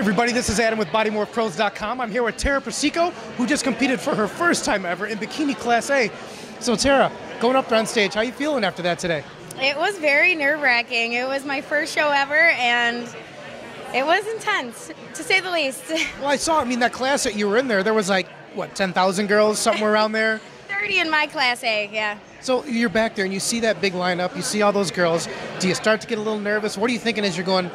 everybody, this is Adam with BodyMorphPros.com. I'm here with Tara Persico, who just competed for her first time ever in Bikini Class A. So Tara, going up there on stage, how you feeling after that today? It was very nerve wracking. It was my first show ever, and it was intense, to say the least. Well, I saw, I mean, that class that you were in there, there was like, what, 10,000 girls, somewhere around there? 30 in my Class A, yeah. So you're back there and you see that big lineup, you see all those girls. Do you start to get a little nervous? What are you thinking as you're going?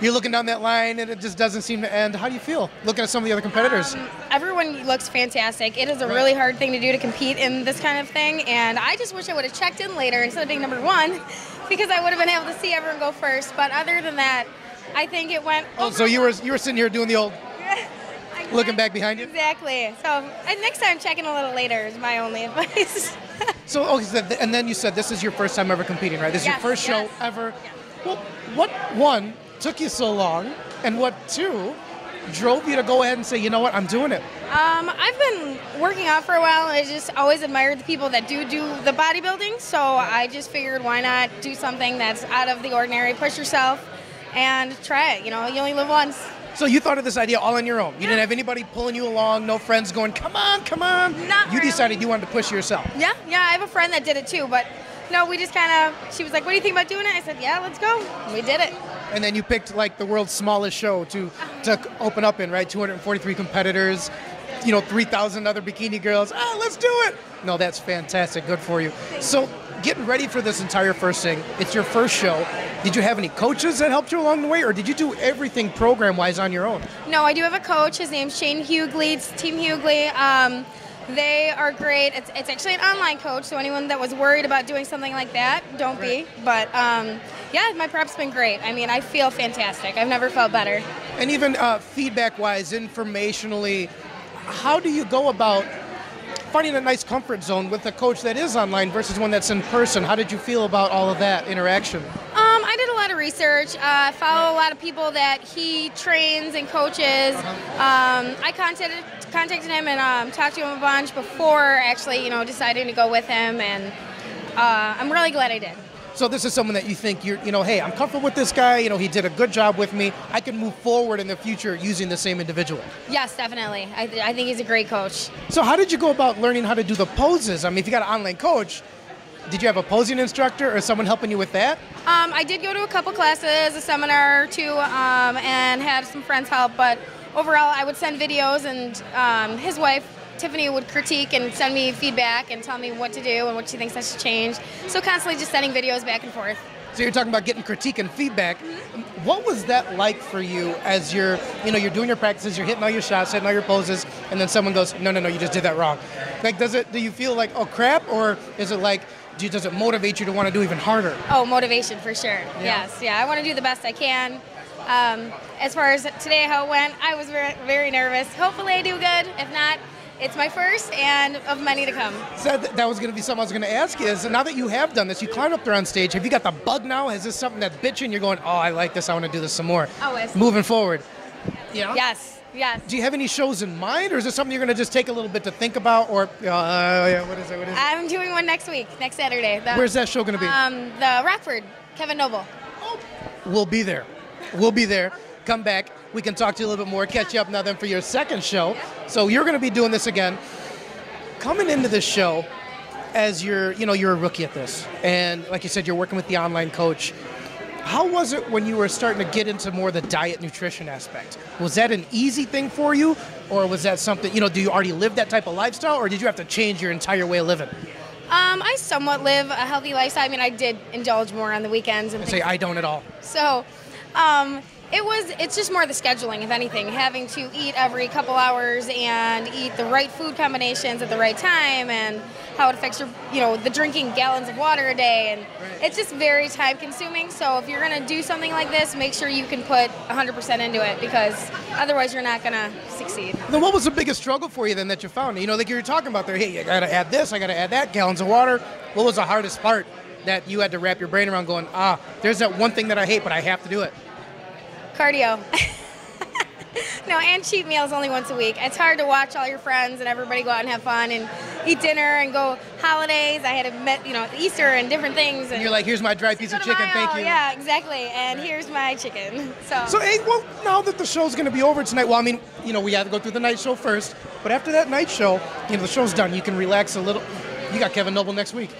You're looking down that line and it just doesn't seem to end. How do you feel looking at some of the other competitors? Um, everyone looks fantastic. It is a Right. really hard thing to do to compete in this kind of thing, and I just wish I would have checked in later instead of being number one, because I would have been able to see everyone go first. But other than that, I think it went. oh, so you were you were sitting here doing the old Exactly. looking back behind you? Exactly. So and next time, checking a little later is my only advice. So, th- and then you said this is your first time ever competing, right? This is Yes, your first show yes. ever. Well, what one took you so long, and what two drove you to go ahead and say, you know what, I'm doing it? Um, I've been working out for a while. I just always admired the people that do do the bodybuilding. So I just figured, why not do something that's out of the ordinary, push yourself, and try it. You know, you only live once. So you thought of this idea all on your own. You didn't have anybody pulling you along, no friends going, come on, come on. Not you really. decided you wanted to push yourself. Yeah, yeah. I have a friend that did it too, but no, we just kind of. She was like, "What do you think about doing it?" I said, "Yeah, let's go." And we did it. And then you picked like the world's smallest show to to open up in, right? 243 competitors, you know, 3,000 other bikini girls. Ah, let's do it. No, that's fantastic. Good for you. So, getting ready for this entire first thing, it's your first show. Did you have any coaches that helped you along the way, or did you do everything program-wise on your own? No, I do have a coach. His name's Shane Hughley. It's Team Hughley. Um, they are great. It's, it's actually an online coach, so anyone that was worried about doing something like that, don't be. But um, yeah, my prep's been great. I mean, I feel fantastic. I've never felt better. And even uh, feedback-wise, informationally, how do you go about finding a nice comfort zone with a coach that is online versus one that's in person? How did you feel about all of that interaction? Um, I did a lot of research. Uh, I follow a lot of people that he trains and coaches. Um, I contacted contacted him and um, talked to him a bunch before actually, you know, deciding to go with him, and uh, I'm really glad I did. So this is someone that you think you're, you know, hey, I'm comfortable with this guy. You know, he did a good job with me. I can move forward in the future using the same individual. Yes, definitely. I, th- I think he's a great coach. So how did you go about learning how to do the poses? I mean, if you got an online coach, did you have a posing instructor or someone helping you with that? Um, I did go to a couple classes, a seminar or two, um, and had some friends help. But overall, I would send videos, and um, his wife Tiffany would critique and send me feedback and tell me what to do and what she thinks I should change. So constantly just sending videos back and forth. So you're talking about getting critique and feedback. What was that like for you as you're, you know, you're doing your practices, you're hitting all your shots, hitting all your poses, and then someone goes, no, no, no, you just did that wrong. Like, does it? Do you feel like, oh crap, or is it like, do does it motivate you to want to do even harder? Oh, motivation for sure. Yes, yeah. I want to do the best I can. Um, as far as today, how it went, I was very, very nervous. Hopefully, I do good. If not, it's my first and of many to come. So that, that was going to be something I was going to ask you. Is now that you have done this, you climbed up there on stage. Have you got the bug now? Is this something that's bitching? You're going, oh, I like this. I want to do this some more. Always. Moving forward. Yeah. Yes, yes. Do you have any shows in mind, or is this something you're going to just take a little bit to think about, or uh, yeah, what is it? What is it? I'm doing one next week, next Saturday. The, Where's that show going to be? Um, the Rockford, Kevin Noble. Oh, We'll be there. We'll be there. Come back. We can talk to you a little bit more. Catch you up now then for your second show. So you're going to be doing this again. Coming into this show as you're, you know, you're a rookie at this, and like you said, you're working with the online coach. How was it when you were starting to get into more the diet nutrition aspect? Was that an easy thing for you, or was that something, you know, do you already live that type of lifestyle, or did you have to change your entire way of living? Um, I somewhat live a healthy lifestyle. I mean, I did indulge more on the weekends and I say I don't at all. So, um, it was. It's just more the scheduling, if anything, having to eat every couple hours and eat the right food combinations at the right time, and how it affects your, you know, the drinking gallons of water a day, and it's just very time consuming. So, if you're gonna do something like this, make sure you can put 100% into it because otherwise, you're not gonna succeed. Then what was the biggest struggle for you then that you found? You know, like you were talking about there, hey, I gotta add this, I gotta add that, gallons of water. What was the hardest part that you had to wrap your brain around going, ah, there's that one thing that I hate, but I have to do it? Cardio. no, and cheat meals only once a week. It's hard to watch all your friends and everybody go out and have fun, and eat dinner and go holidays. I had to met, you know, Easter and different things. And You're like, here's my dry piece of chicken. Mayo, Thank you. Yeah, exactly. And here's my chicken. So, So, hey, well, now that the show's going to be over tonight, well, I mean, you know, we have to go through the night show first, but after that night show, you know, the show's done. You can relax a little. You got Kevin Noble next week.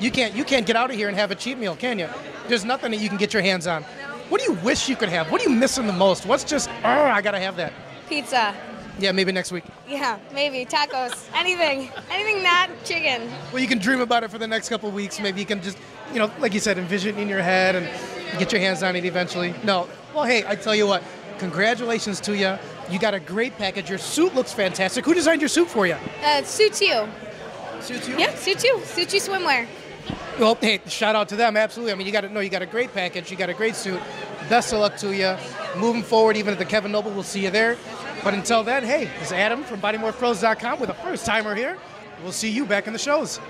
You can't, you can't get out of here and have a cheap meal, can you? There's nothing that you can get your hands on. What do you wish you could have? What are you missing the most? What's just, oh, I got to have that. pizza. Yeah, maybe next week. Yeah, maybe tacos. anything, anything not chicken. Well, you can dream about it for the next couple weeks. Maybe you can just, you know, like you said, envision it in your head and get your hands on it eventually. No. Well, hey, I tell you what, congratulations to you. You got a great package. Your suit looks fantastic. Who designed your suit for you? Uh, suits you. Suits you? Yeah, suits you. Suits you swimwear. Well, hey, shout out to them. Absolutely. I mean, you got to know you got a great package. You got a great suit. Best of luck to you. Moving forward, even at the Kevin Noble, we'll see you there. But until then, hey, this is Adam from BodyMorphPros.com with a first timer here. We'll see you back in the shows.